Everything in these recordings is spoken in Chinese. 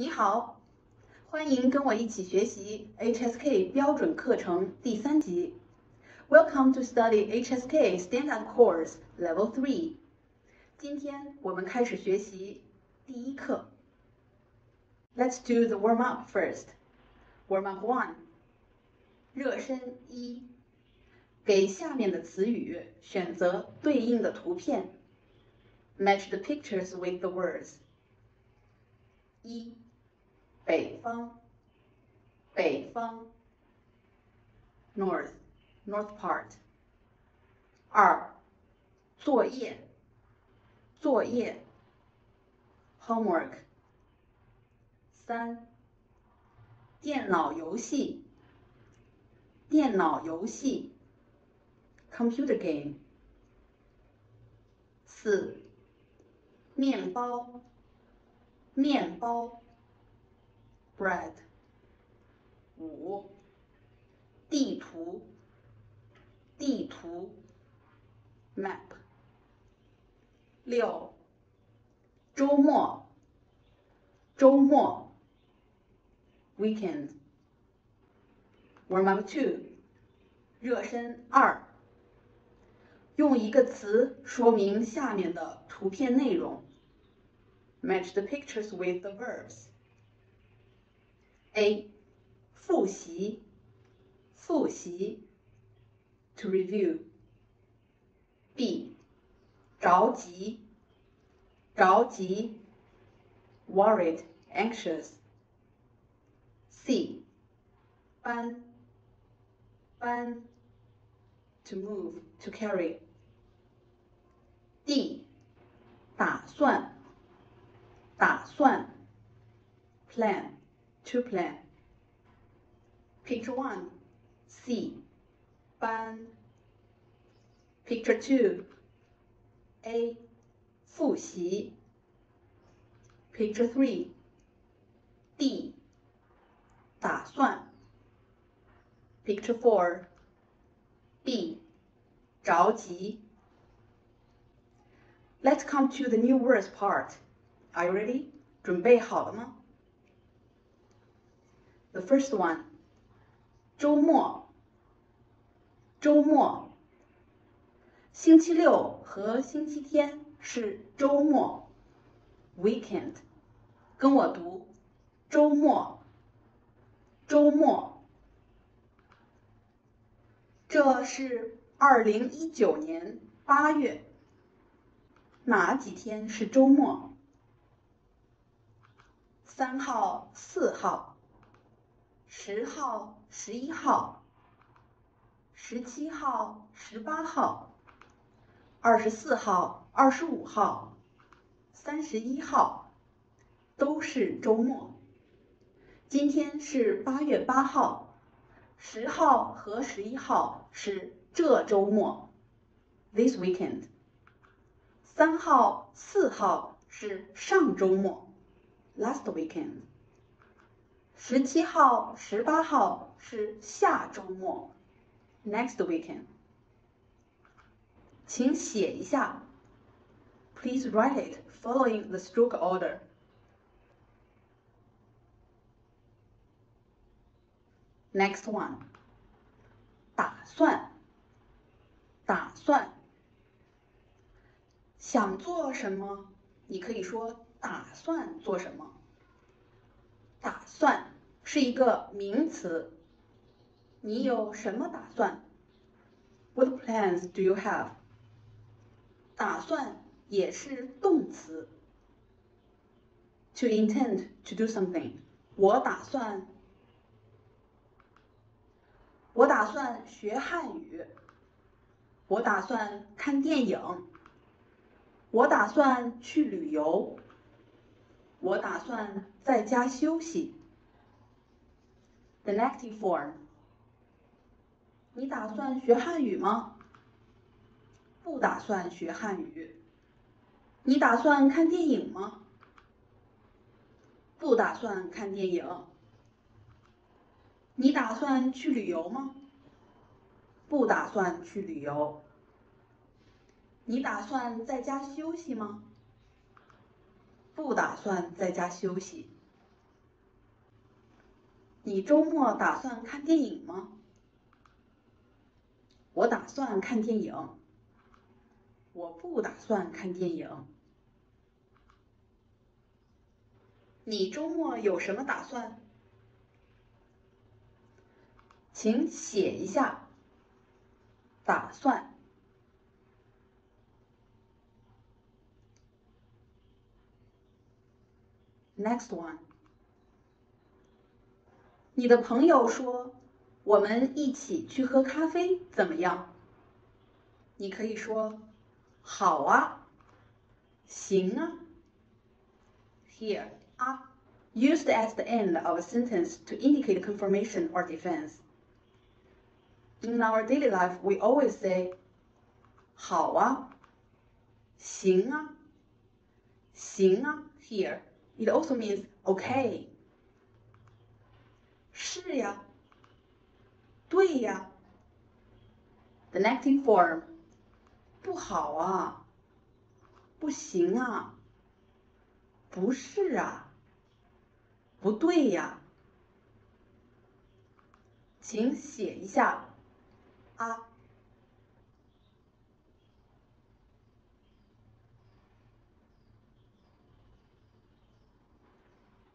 你好，欢迎跟我一起学习 HSK 标准课程第三集。Welcome to study HSK Standard Course Level Three。今天我们开始学习第一课。Let's do the warm up first. Warm up one。热身一，给下面的词语选择对应的图片。Match the pictures with the words. 一， 北方，北方，North。North part。二，作业，作业，homework。三，电脑游戏，电脑游戏，computer game。四，面包，面包 ，bread。五，地图。地图，map。六，周末，周末，weekend。Warm up two，热身二，用一个词说明下面的图片内容。Match the pictures with the verbs. A，复习，复习。to review. B. 着急，着急，worried, anxious. C. 搬，搬，to move, to carry. D. 打算，打算，plan, to plan. Picture one, C. 班。Picture two. A. 复习。Picture three. D. 打算。Picture four. B. 着急。Let's come to the new words part. Are you ready? 准备好了吗 ？The first one. 周末。周末，星期六和星期天是周末，weekend。跟我读，周末，周末。这是二零一九年八月，哪几天是周末？三号、四号，十号、十一号。十七号、十八号、二十四号、二十五号、三十一号都是周末。今天是八月八号，十号和十一号是这周末，this weekend。三号、四号是上周末，last weekend。十七号、十八号是下周末。next weekend. 请写一下。Please write it following the stroke order. Next one. 打算，打算，想做什么？你可以说打算做什么。打算是一个名词。你有什么打算？What plans do you have？打算也是动词。To intend to do something。我打算，我打算学汉语。我打算看电影。我打算去旅游。我打算在家休息。The negative form。你打算学汉语吗？不打算学汉语。你打算看电影吗？不打算看电影。你打算去旅游吗？不打算去旅游。你打算在家休息吗？不打算在家休息。你周末打算看电影吗？我打算看电影。我不打算看电影。你周末有什么打算？请写一下。打算。Next one。你的朋友说，我们一起去喝咖啡怎么样？你可以说，好啊，行啊。Here, ah, used at the end of a sentence to indicate confirmation or defense. In our daily life, we always say, 好啊，行啊，行啊。Here, it also means okay. 是呀，对呀。The negative form，不好啊，不行啊，不是啊，不对呀。请写一下啊。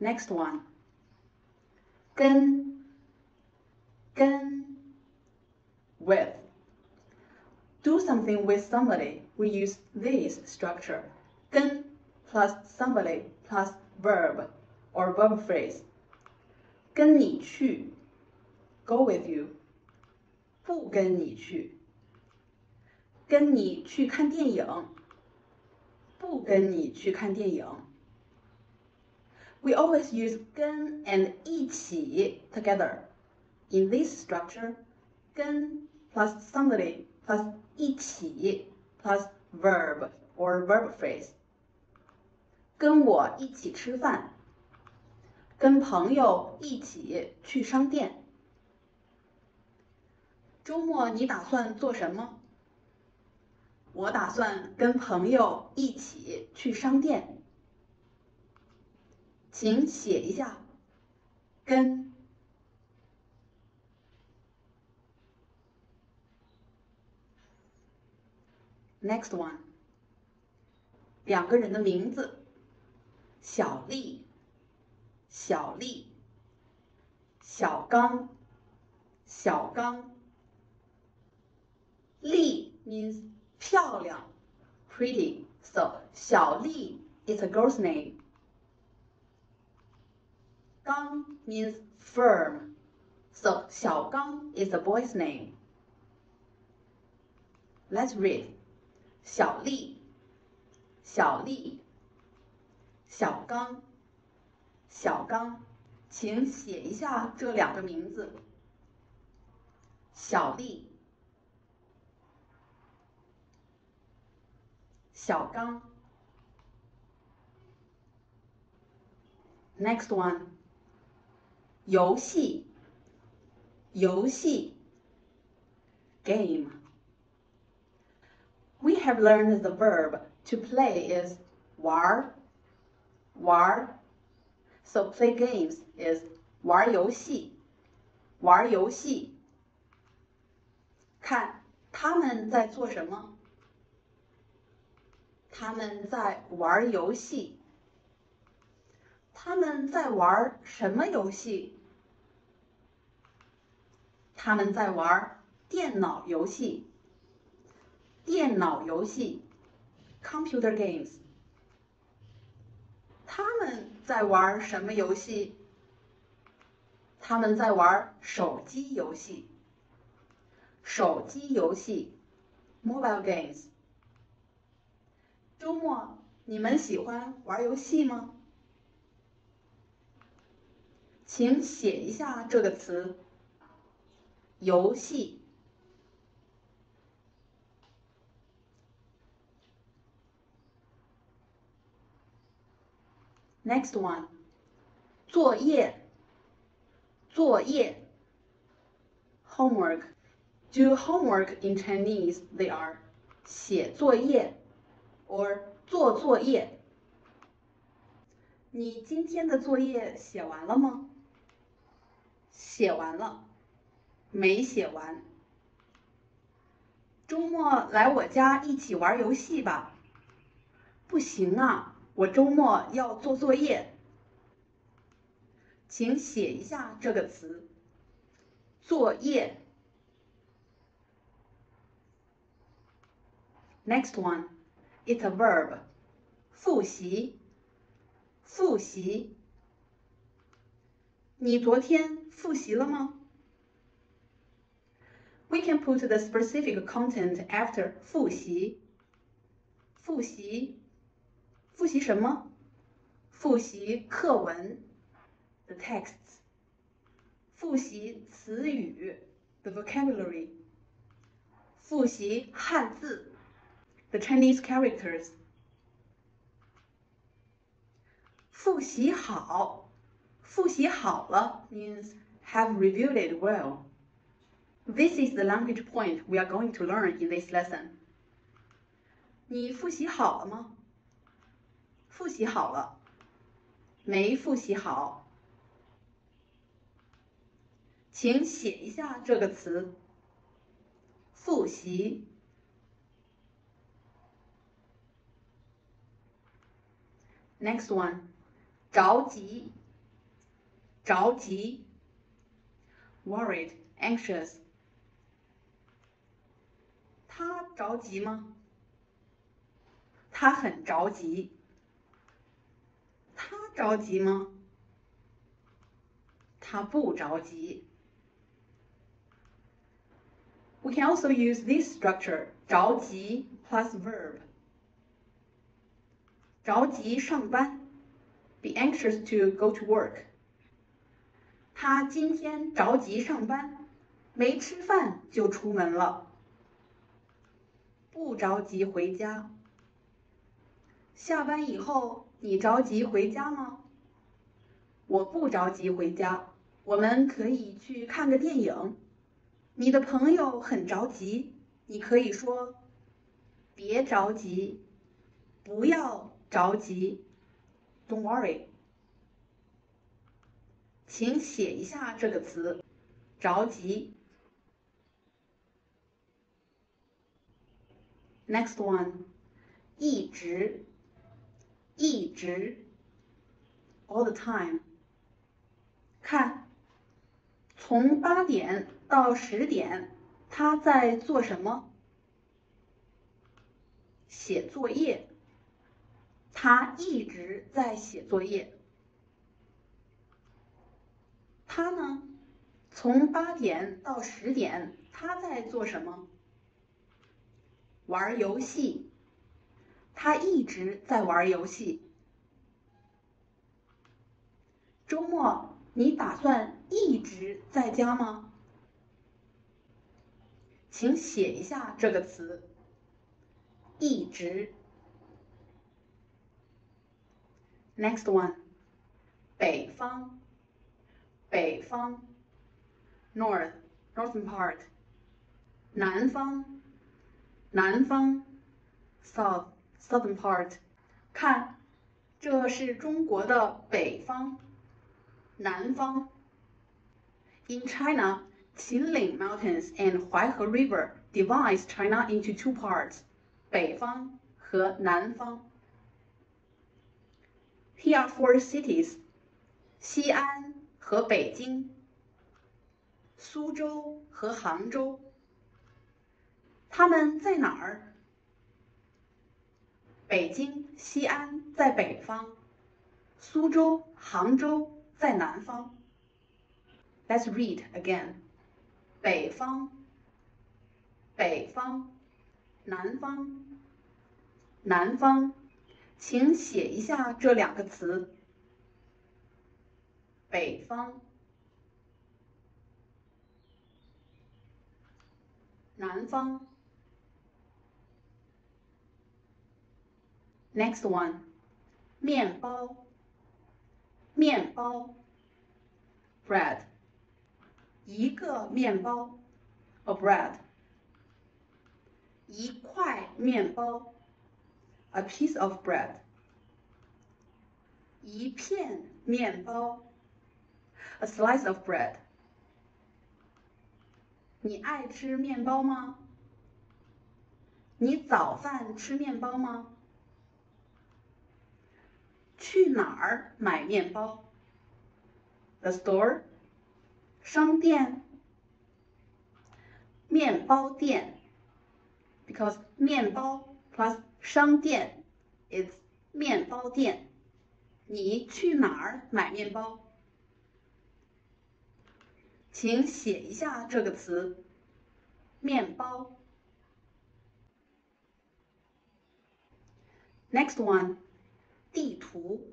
Next one. 跟跟 with do something with somebody we use this structure 跟 plus somebody plus verb or verb phrase 跟你去 go with you 不跟你去跟你去看电影不跟你去看电影 We always use 跟 and 一起 together. In this structure, 跟 plus somebody plus 一起 plus verb or verb phrase. 跟我一起吃饭，跟朋友一起去商店。周末你打算做什么？我打算跟朋友一起去商店。请写一下，跟。Next one，两个人的名字，小丽、小丽、小刚、小刚。丽 means 漂亮，pretty，so 小丽 is a girl's name。Gang means firm, so Xiaogang is the boy's name. Let's read. 小丽，小丽，小刚，小刚，请写一下这两个名字。小丽，小刚。Next one. 游戏，游戏，game。We have learned the verb to play is 玩，玩。So play games is 玩游戏，玩游戏。看他们在做什么？他们在玩游戏。 他们在玩什么游戏？他们在玩电脑游戏。电脑游戏，computer games。他们在玩什么游戏？他们在玩手机游戏。手机游戏，mobile games。周末你们喜欢玩游戏吗？请写一下这个词。游戏。Next one，作业。作业。Homework。Do homework in Chinese they are 写作业，or 做作业。你今天的作业写完了吗？写完了，没写完。周末来我家一起玩游戏吧。不行啊，我周末要做作业。请写一下这个词，作业。Next one, it's a verb. 复习，复习。你昨天复习了吗？We can put the specific content after 复习。复习，复习什么？复习课文，the texts。复习词语，the vocabulary。复习汉字，the Chinese characters。复习好。 复习好了 means have reviewed it well. This is the language point we are going to learn in this lesson. 你复习好了吗？复习好了，没复习好，请写一下这个词。复习。Next one，着急。 着急，worried, anxious。他着急吗？他很着急。他着急吗？他不着急。We can also use this structure 着急 plus verb。着急上班，be anxious to go to work。他今天着急上班，没吃饭就出门了。不着急回家。下班以后你着急回家吗？我不着急回家，我们可以去看个电影。你的朋友很着急，你可以说：“别着急，不要着急，Don't worry。”请写一下这个词，着急。Next one，一直，一直，all the time。看，从八点到十点，他在做什么？写作业。他一直在写作业。他呢？从八点到十点，他在做什么？玩游戏。他一直在玩游戏。周末你打算一直在家吗？请写一下这个词。一直。Next one，北方。北方，north northern part，南方，南方，south southern part。看，这是中国的北方，南方。In China, Qinling Mountains and Huaihe River divides China into two parts, 北方和南方。Here are four cities: 西安。 和北京、苏州和杭州，他们在哪儿？北京、西安在北方，苏州、杭州在南方。Let's read again。北方、北方、南方、南方，请写一下这两个词。北方，南方。Next one，面包，面包，bread，一个面包，a bread，一块面包，a piece of bread，一片面包。A slice of bread. 你爱吃面包吗？你早饭吃面包吗？去哪儿买面包？The store，商店，面包店。Because 面包 plus 商店 is 面包店。你去哪儿买面包？请写一下这个词，面包。Next one，地图，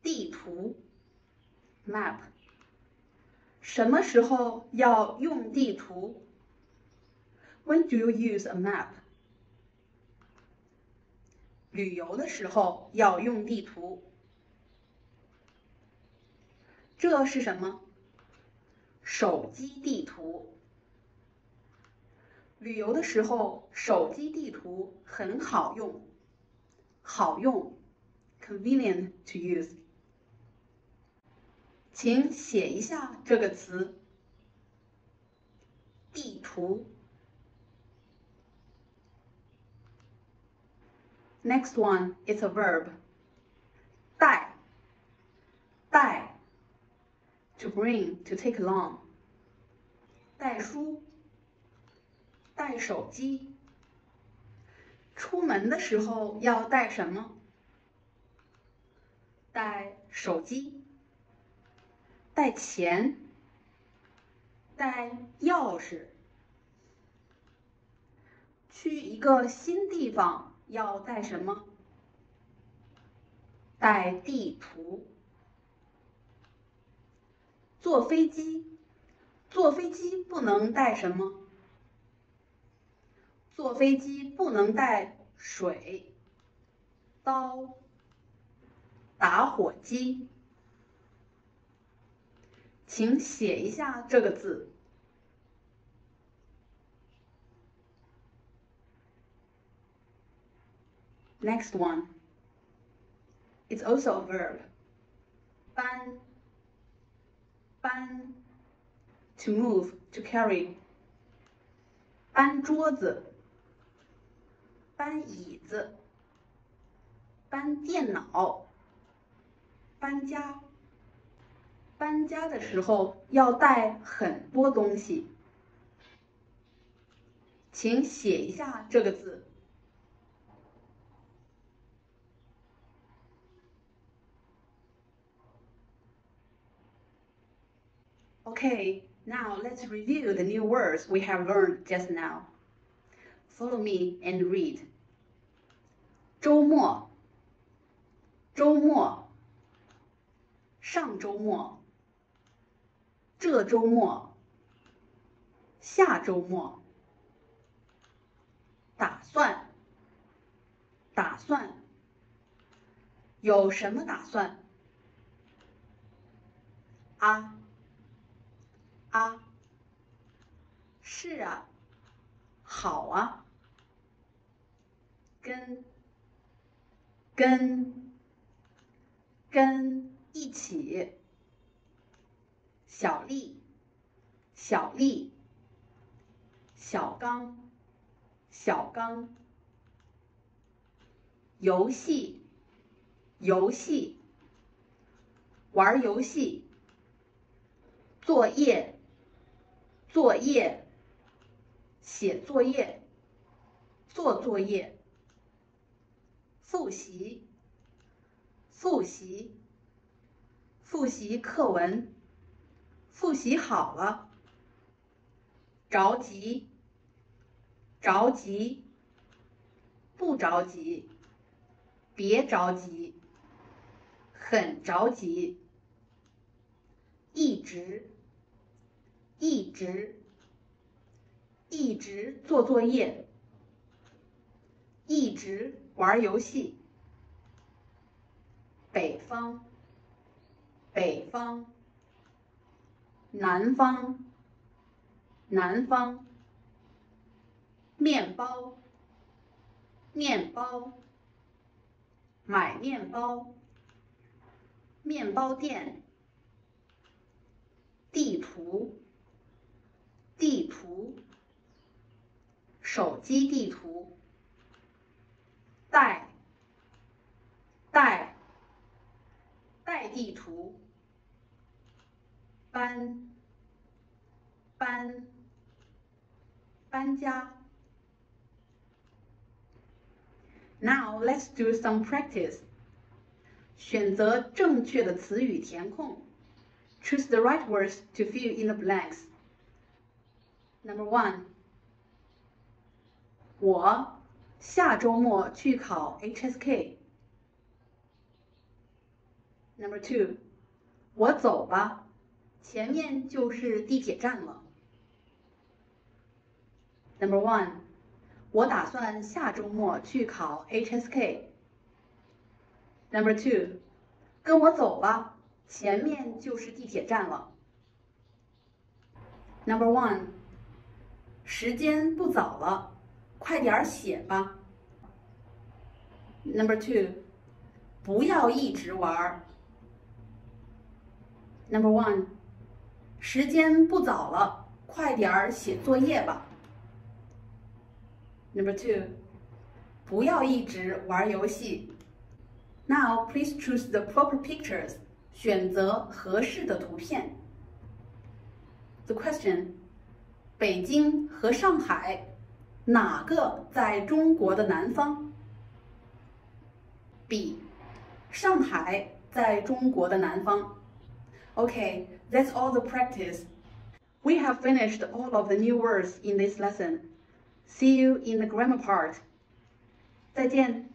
地图，map。什么时候要用地图？When do you use a map？旅游的时候要用地图。这是什么？手机地图。旅游的时候，手机地图很好用，好用，convenient to use。请写一下这个词，地图。Next one is a verb，带，带。to bring, to take along。 带书，带手机。出门的时候要带什么？带手机，带钱，带钥匙。去一个新地方要带什么？带地图。坐飞机，坐飞机不能带什么？坐飞机不能带水、刀、打火机。请写一下这个字。Next one. It's also a verb. 搬。搬，to move to carry，搬桌子，搬椅子，搬电脑，搬家。搬家的时候要带很多东西，请写一下这个字。OK now let's review the new words we have learned just now. Follow me and read. 周末，周末，上周末，这周末，下周末，打算，打算，有什么打算？啊。 啊，是啊，好啊，跟跟跟一起，小丽，小丽，小刚，小刚，游戏，游戏，玩游戏，作业。作业，写作业，做作业，复习，复习，复习课文，复习好了，着急，着急，不着急，别着急，很着急，一直。一直一直做作业，一直玩游戏。北方，北方，南方，南方。面包，面包，买面包。面包店，手机地图，带，带，带地图，搬，搬，搬家。Now let's do some practice. 选择正确的词语填空。Choose the right words to fill in the blanks. Number one. 我下周末去考 HSK. Number two. 我走吧，前面就是地铁站了。Number one. 我打算下周末去考 HSK。Number two，跟我走吧，前面就是地铁站了。Number one，时间不早了，快点写吧。Number two，不要一直玩。Number one，时间不早了，快点写作业吧。Number two，不要一直玩游戏。Now please choose the proper pictures. 选择合适的图片。The question：北京和上海 哪个在中国的南方？B，上海在中国的南方。Okay, that's all the practice. We have finished all of the new words in this lesson. See you in the grammar part. 再见。